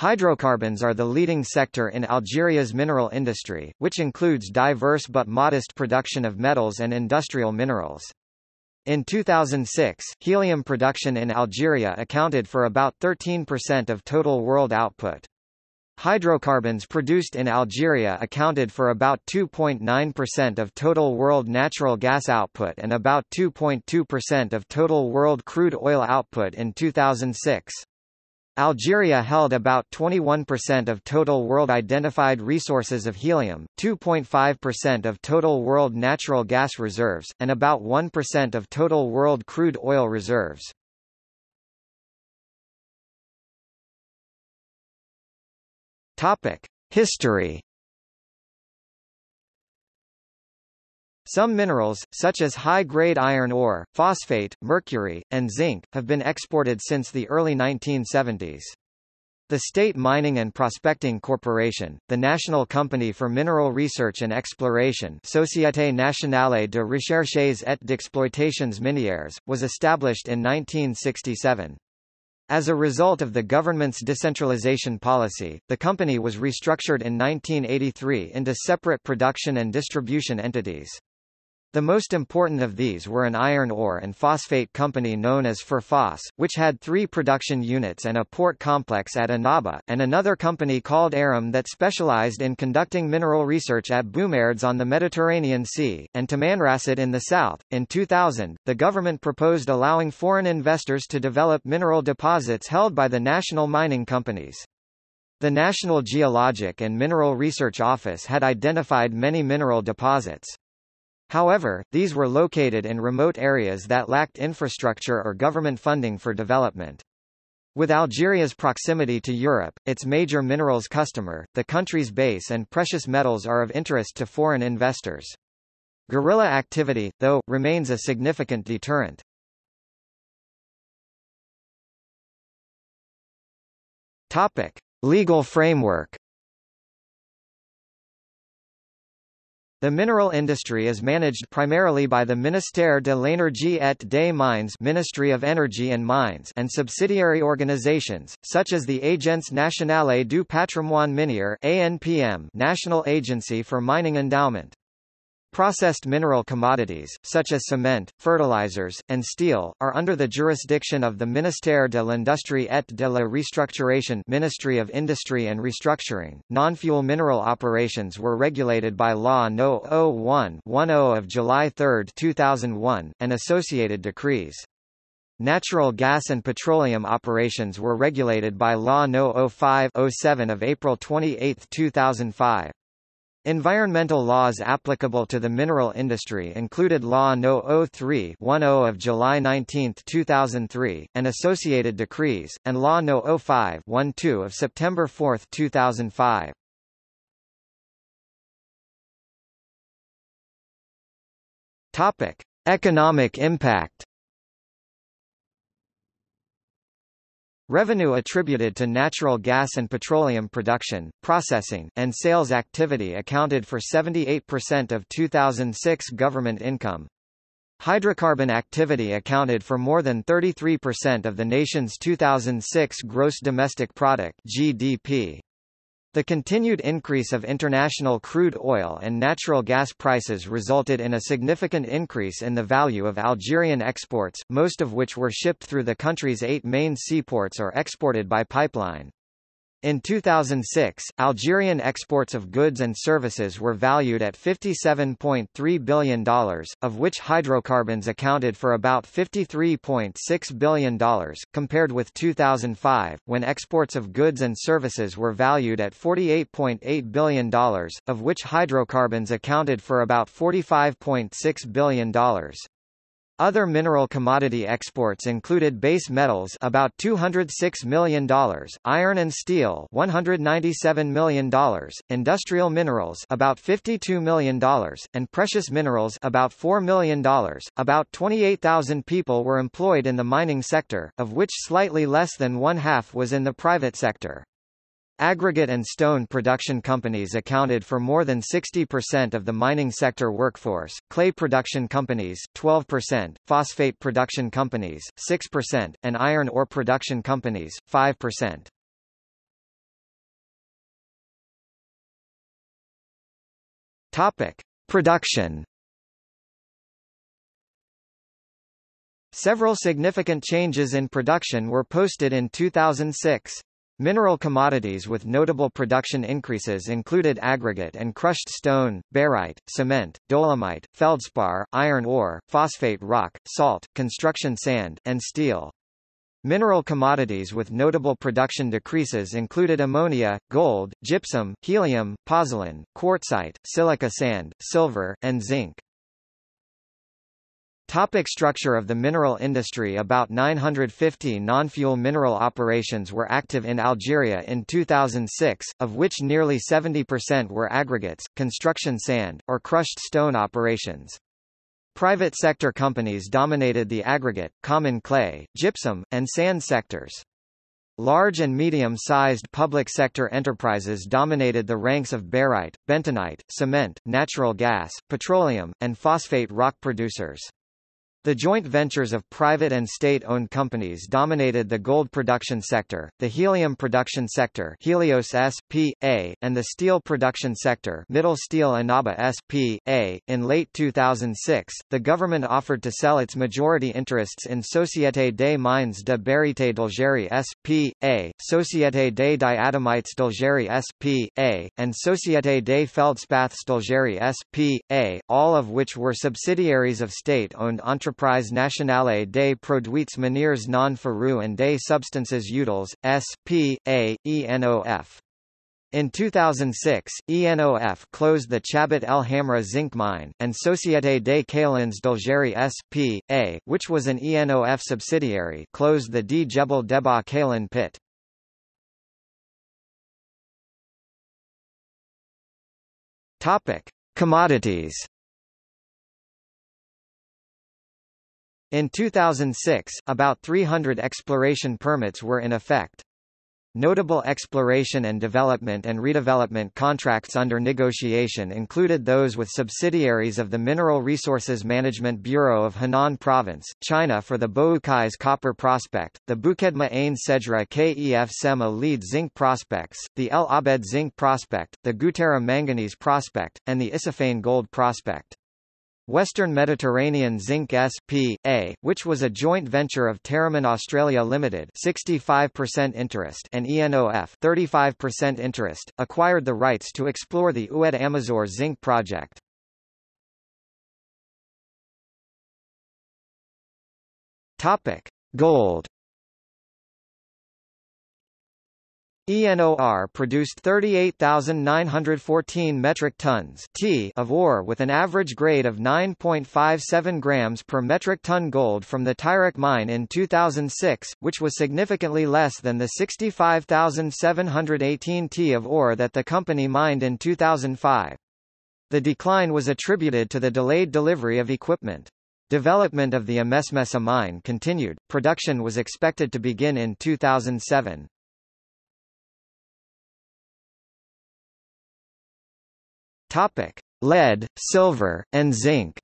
Hydrocarbons are the leading sector in Algeria's mineral industry, which includes diverse but modest production of metals and industrial minerals. In 2006, helium production in Algeria accounted for about 13% of total world output. Hydrocarbons produced in Algeria accounted for about 2.9% of total world natural gas output and about 2.2% of total world crude oil output in 2006. Algeria held about 21% of total world identified resources of helium, 2.5% of total world natural gas reserves, and about 1% of total world crude oil reserves. History Some minerals, such as high-grade iron ore, phosphate, mercury, and zinc, have been exported since the early 1970s. The State Mining and Prospecting Corporation, the national company for mineral research and exploration Société Nationale de Recherches et d'Exploitations Minières, was established in 1967. As a result of the government's decentralization policy, the company was restructured in 1983 into separate production and distribution entities. The most important of these were an iron ore and phosphate company known as Ferphos, which had three production units and a port complex at Annaba, and another company called Aram that specialized in conducting mineral research at Boumerdes on the Mediterranean Sea, and Tamanrasset in the south. In 2000, the government proposed allowing foreign investors to develop mineral deposits held by the national mining companies. The National Geologic and Mineral Research Office had identified many mineral deposits. However, these were located in remote areas that lacked infrastructure or government funding for development. With Algeria's proximity to Europe, its major minerals customer, the country's base and precious metals are of interest to foreign investors. Guerrilla activity, though, remains a significant deterrent. Topic. Legal framework The mineral industry is managed primarily by the Ministère de l'Énergie et des Mines Ministry of Energy and Mines and subsidiary organizations, such as the Agence Nationale du Patrimoine Minier ANPM National Agency for Mining Endowment. Processed mineral commodities, such as cement, fertilizers, and steel, are under the jurisdiction of the Ministère de l'Industrie et de la Restructuration Ministry of Industry and Restructuring. Non-fuel mineral operations were regulated by Law No. 01-10 of July 3, 2001, and associated decrees. Natural gas and petroleum operations were regulated by Law No. 05-07 of April 28, 2005. Environmental laws applicable to the mineral industry included Law No. 03-10 of July 19, 2003, and associated decrees, and Law No. 05-12 of September 4, 2005. Topic: Economic impact. Revenue attributed to natural gas and petroleum production, processing, and sales activity accounted for 78% of 2006 government income. Hydrocarbon activity accounted for more than 33% of the nation's 2006 gross domestic product (GDP). The continued increase of international crude oil and natural gas prices resulted in a significant increase in the value of Algerian exports, most of which were shipped through the country's eight main seaports or exported by pipeline. In 2006, Algerian exports of goods and services were valued at $57.3 billion, of which hydrocarbons accounted for about $53.6 billion, compared with 2005, when exports of goods and services were valued at $48.8 billion, of which hydrocarbons accounted for about $45.6 billion. Other mineral commodity exports included base metals about $206 million, iron and steel $197 million, industrial minerals about $52 million, and precious minerals about $4 million. About 28,000 people were employed in the mining sector, of which slightly less than one half was in the private sector. Aggregate and stone production companies accounted for more than 60% of the mining sector workforce, clay production companies 12%, phosphate production companies 6%, and iron ore production companies 5%. Topic: Production Several significant changes in production were posted in 2006. Mineral commodities with notable production increases included aggregate and crushed stone, barite, cement, dolomite, feldspar, iron ore, phosphate rock, salt, construction sand, and steel. Mineral commodities with notable production decreases included ammonia, gold, gypsum, helium, pozzolan, quartzite, silica sand, silver, and zinc. Topic structure of the mineral industry About 950 non-fuel mineral operations were active in Algeria in 2006, of which nearly 70% were aggregates, construction sand, or crushed stone operations. Private sector companies dominated the aggregate, common clay, gypsum, and sand sectors. Large and medium-sized public sector enterprises dominated the ranks of barite, bentonite, cement, natural gas, petroleum, and phosphate rock producers. The joint ventures of private and state-owned companies dominated the gold production sector, the helium production sector Helios S.P.A., and the steel production sector Mittal Steel Annaba S.P.A. In late 2006, the government offered to sell its majority interests in Société des Mines de Barité d'Algérie S.P.A., Société des Diatomites d'Algérie S.P.A., and Société des Feldspaths d'Algérie S.P.A., all of which were subsidiaries of state-owned Entreprise Nationale des Produits Miniers non ferreux and des Substances Utiles, S.P.A., ENOF. In 2006, ENOF closed the Chabot El Hamra zinc mine, and Société des Kaolins d'Algérie S.P.A., which was an ENOF subsidiary closed the D Jebel Deba Kaolin pit. Commodities In 2006, about 300 exploration permits were in effect. Notable exploration and development and redevelopment contracts under negotiation included those with subsidiaries of the Mineral Resources Management Bureau of Henan Province, China for the Boukais copper prospect, the Bukedma Ain Sejra Kef Sema lead zinc prospects, the El Abed zinc prospect, the Guettara manganese prospect, and the Isofane gold prospect. Western Mediterranean Zinc S.P.A., which was a joint venture of Terramin Australia Limited 65% interest and ENOF 35% interest, acquired the rights to explore the Oued Amizour zinc project. Topic: Gold ENOR produced 38,914 metric tons T of ore with an average grade of 9.57 grams per metric ton gold from the Tirek mine in 2006, which was significantly less than the 65,718 T of ore that the company mined in 2005. The decline was attributed to the delayed delivery of equipment. Development of the Amesmessa mine continued, production was expected to begin in 2007. Topic: Lead, silver, and zinc.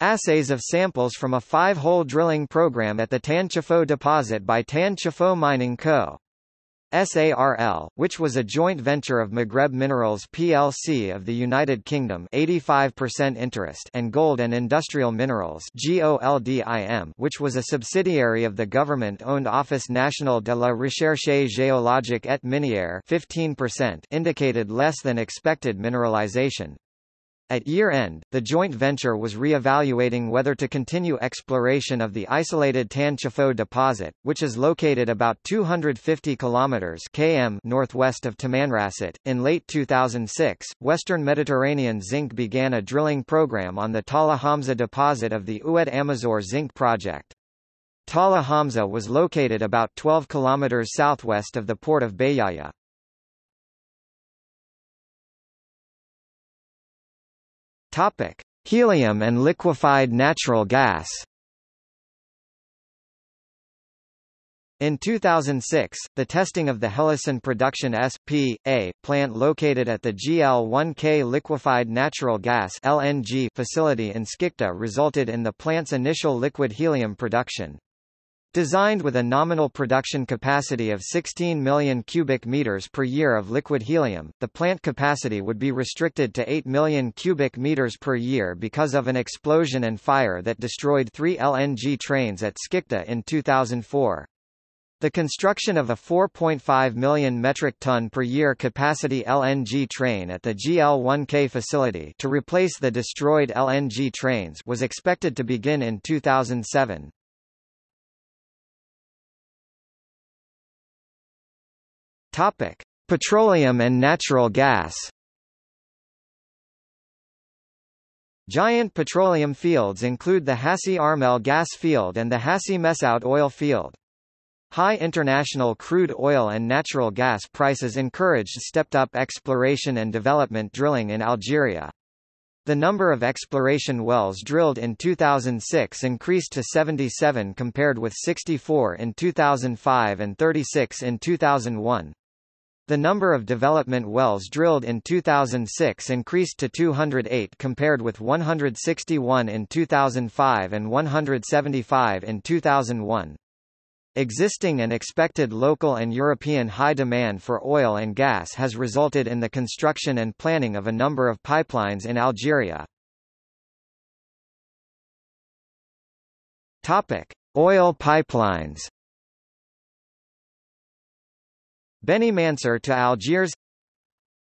Assays of samples from a five-hole drilling program at the Tan deposit by Tan Mining Co. SARL, which was a joint venture of Maghreb Minerals plc of the United Kingdom 85% interest and Gold and Industrial Minerals GOLDIM, which was a subsidiary of the government-owned Office National de la Recherche Géologique et Minière 15% indicated less than expected mineralization. At year-end, the joint venture was re-evaluating whether to continue exploration of the isolated Tan Chafo deposit, which is located about 250 kilometers km northwest of Tamanrasset. In late 2006, Western Mediterranean Zinc began a drilling program on the Tala Hamza deposit of the Oued Amizour zinc project. Tala Hamza was located about 12 kilometers southwest of the port of Bejaia. Topic: Helium and liquefied natural gas. In 2006, the testing of the Helison Production S.P.A. plant located at the GL-1K liquefied natural gas LNG facility in Skikda resulted in the plant's initial liquid helium production. Designed with a nominal production capacity of 16 million cubic meters per year of liquid helium, the plant capacity would be restricted to 8 million cubic meters per year because of an explosion and fire that destroyed three LNG trains at Skikda in 2004. The construction of a 4.5 million metric ton per year capacity LNG train at the GL1K facility to replace the destroyed LNG trains was expected to begin in 2007. Topic: Petroleum and natural gas. Giant petroleum fields include the Hassi R'Mel gas field and the Hassi Messaoud oil field. High international crude oil and natural gas prices encouraged stepped-up exploration and development drilling in Algeria. The number of exploration wells drilled in 2006 increased to 77 compared with 64 in 2005 and 36 in 2001. The number of development wells drilled in 2006 increased to 208 compared with 161 in 2005 and 175 in 2001. Existing and expected local and European high demand for oil and gas has resulted in the construction and planning of a number of pipelines in Algeria. Topic: Oil pipelines. Beni Mansur to Algiers.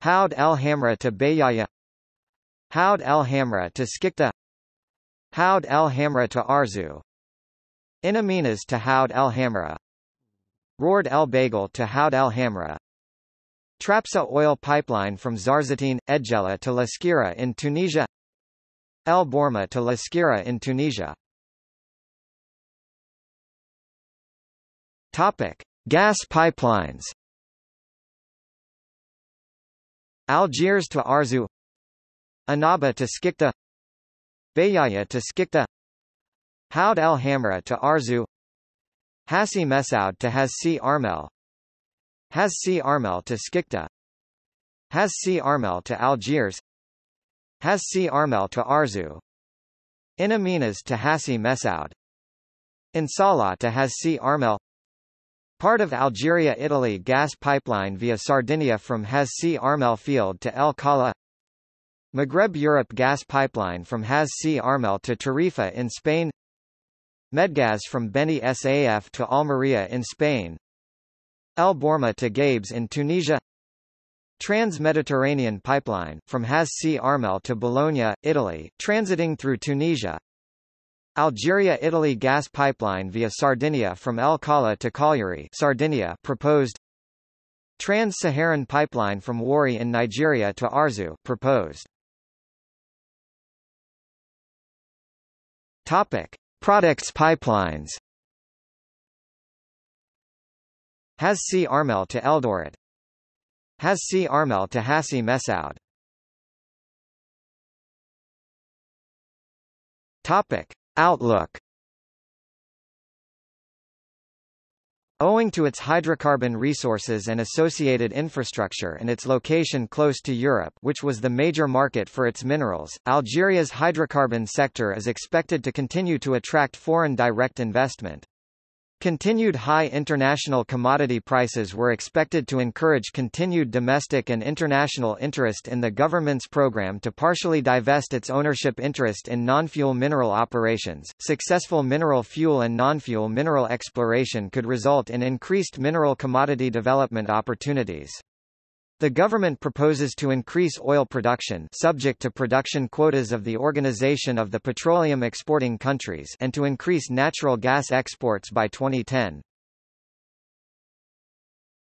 Houd El Hamra to Bejaia. Houd El Hamra to Skikda Houd El Hamra to Arzew. In Amenas to Houd El Hamra. Rhourde El Baguel to Houd El Hamra. Trapsa oil pipeline from Zarzaitine, Edgela to Laskira in Tunisia. El Borma to Laskira in Tunisia. Topic. Gas pipelines Algiers to Arzew. Annaba to Skikda Bejaia to Skikda Houd el Hamra to Arzew. Hassi Messaoud to Hassi R'Mel Hassi R'Mel to Skikda Hassi R'Mel to Algiers. Hassi R'Mel to Arzew. In Amenas to Hassi Messaoud In Salah to Hassi R'Mel Part of Algeria-Italy gas pipeline via Sardinia from Hassi R'Mel field to El Kala Maghreb-Europe gas pipeline from Hassi R'Mel to Tarifa in Spain. Medgaz from Beni Saf to Almeria in Spain. El Borma to Gabes in Tunisia. Trans-Mediterranean pipeline, from Hassi R'Mel to Bologna, Italy, transiting through Tunisia Algeria-Italy gas pipeline via Sardinia from El Kala to Cagliari Sardinia proposed. Trans-Saharan pipeline from Warri in Nigeria to Arzew proposed. Topic. Products pipelines Hassi R'Mel to Eldoret. Hassi R'Mel to Hassi Messaoud Topic Outlook Owing to its hydrocarbon resources and associated infrastructure and its location close to Europe which was the major market for its minerals, Algeria's hydrocarbon sector is expected to continue to attract foreign direct investment. Continued high international commodity prices were expected to encourage continued domestic and international interest in the government's program to partially divest its ownership interest in non-fuel mineral operations. Successful mineral fuel and non-fuel mineral exploration could result in increased mineral commodity development opportunities. The government proposes to increase oil production subject to production quotas of the Organization of the Petroleum Exporting Countries and to increase natural gas exports by 2010.